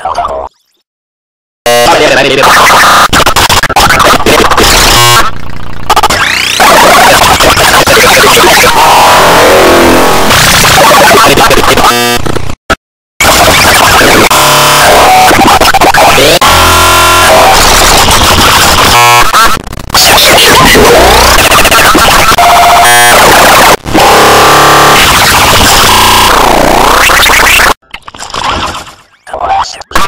あ Shit,